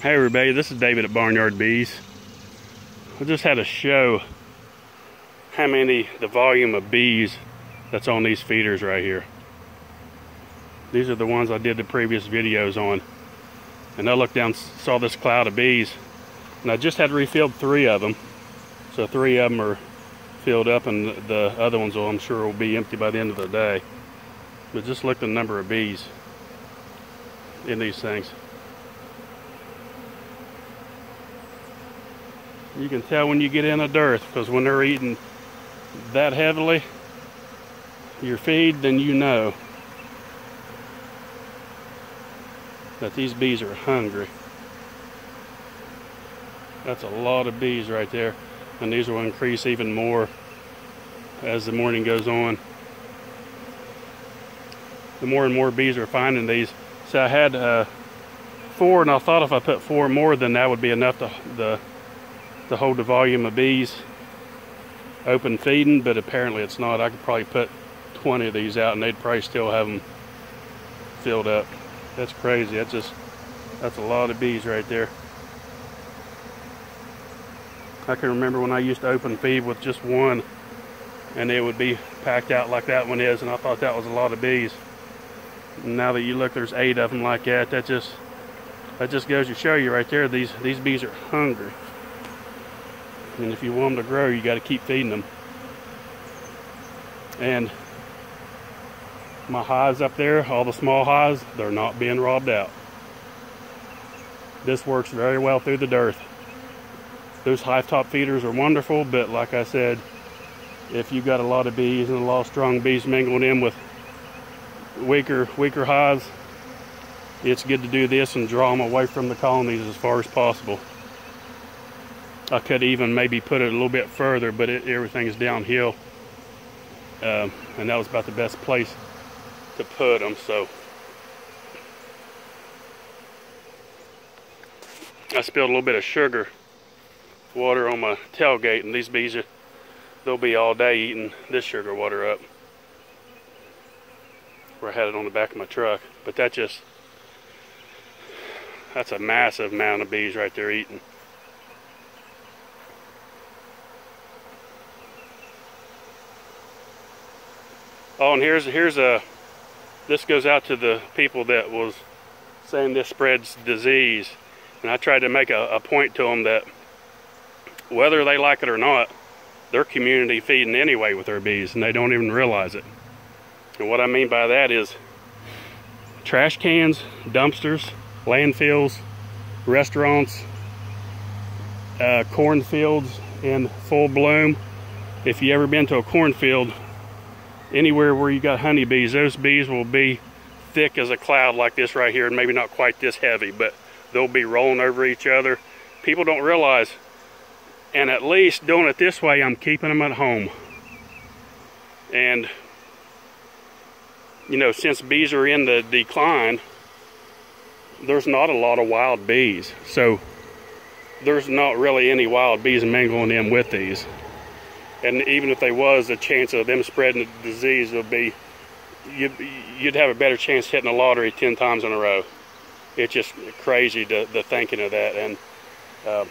Hey everybody, this is David at Barnyard Bees. I just had to show how many, the volume of bees that's on these feeders right here. These are the ones I did the previous videos on. And I looked down, saw this cloud of bees, and I just had refilled three of them. So three of them are filled up and the other ones will, I'm sure will be empty by the end of the day. But just look the number of bees in these things. You can tell when you get in a dearth because when they're eating that heavily your feed, then you know that these bees are hungry. That's a lot of bees right there. And these will increase even more as the morning goes on. The more and more bees are finding these. So I had uh, four, and I thought if I put four more, then that would be enough to the to hold the volume of bees open feeding, but apparently it's not. I could probably put 20 of these out and they'd probably still have them filled up. That's crazy. That's just, that's a lot of bees right there. I can remember when I used to open feed with just one and it would be packed out like that one is and I thought that was a lot of bees. now that you look, there's eight of them like that. That just, that just goes to show you right there, these, these bees are hungry. And if you want them to grow, you got to keep feeding them. And my hives up there, all the small hives, they're not being robbed out. This works very well through the dearth. Those hive top feeders are wonderful, but like I said, if you've got a lot of bees and a lot of strong bees mingling in with weaker, weaker hives, it's good to do this and draw them away from the colonies as far as possible. I could even maybe put it a little bit further, but it, everything is downhill. Um, and that was about the best place to put them, so. I spilled a little bit of sugar water on my tailgate, and these bees, are, they'll be all day eating this sugar water up. Where I had it on the back of my truck. But that just, that's a massive amount of bees right there eating. Oh, and here's here's a. This goes out to the people that was saying this spreads disease, and I tried to make a, a point to them that whether they like it or not, they're community feeding anyway with their bees, and they don't even realize it. And what I mean by that is trash cans, dumpsters, landfills, restaurants, uh, cornfields in full bloom. If you ever been to a cornfield, anywhere where you got honeybees, those bees will be thick as a cloud like this right here, and maybe not quite this heavy, but they'll be rolling over each other. People don't realize, and at least doing it this way, I'm keeping them at home. And, you know, since bees are in the decline, there's not a lot of wild bees. So, there's not really any wild bees mingling in with these and even if they was, the chance of them spreading the disease would be, you'd, you'd have a better chance hitting the lottery 10 times in a row. It's just crazy, the, the thinking of that. And uh,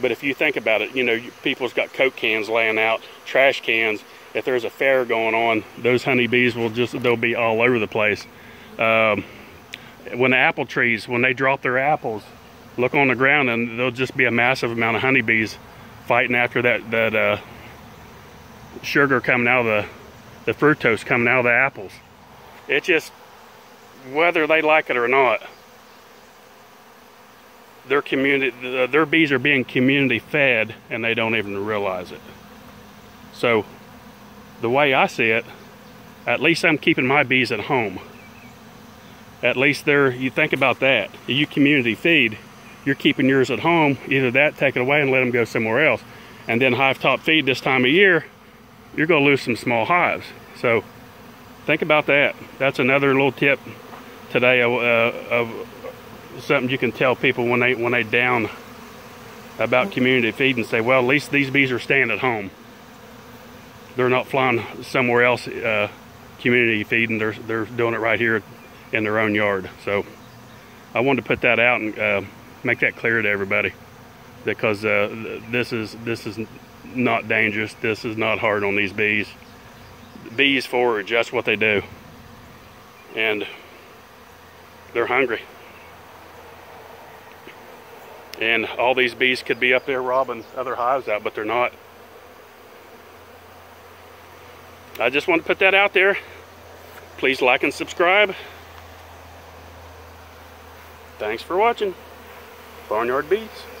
But if you think about it, you know, people's got Coke cans laying out, trash cans. If there's a fair going on, those honeybees will just, they'll be all over the place. Um, when the apple trees, when they drop their apples, look on the ground and there'll just be a massive amount of honeybees fighting after that that uh, sugar coming out of the the fructose coming out of the apples. It's just whether they like it or not, their community their bees are being community fed and they don't even realize it. So the way I see it, at least I'm keeping my bees at home. At least they're you think about that. You community feed, you're keeping yours at home, either that, take it away and let them go somewhere else. And then hive top feed this time of year, you're gonna lose some small hives. So think about that. That's another little tip today of, uh, of something you can tell people when they when they down about community feed and say, well, at least these bees are staying at home. They're not flying somewhere else uh, community feeding. They're they're doing it right here in their own yard. So I wanted to put that out and uh, make that clear to everybody because uh, this is this is not dangerous. This is not hard on these bees. Bees forage, that's what they do. And they're hungry. And all these bees could be up there robbing other hives out, but they're not. I just want to put that out there. Please like and subscribe. Thanks for watching. Barnyard Bees.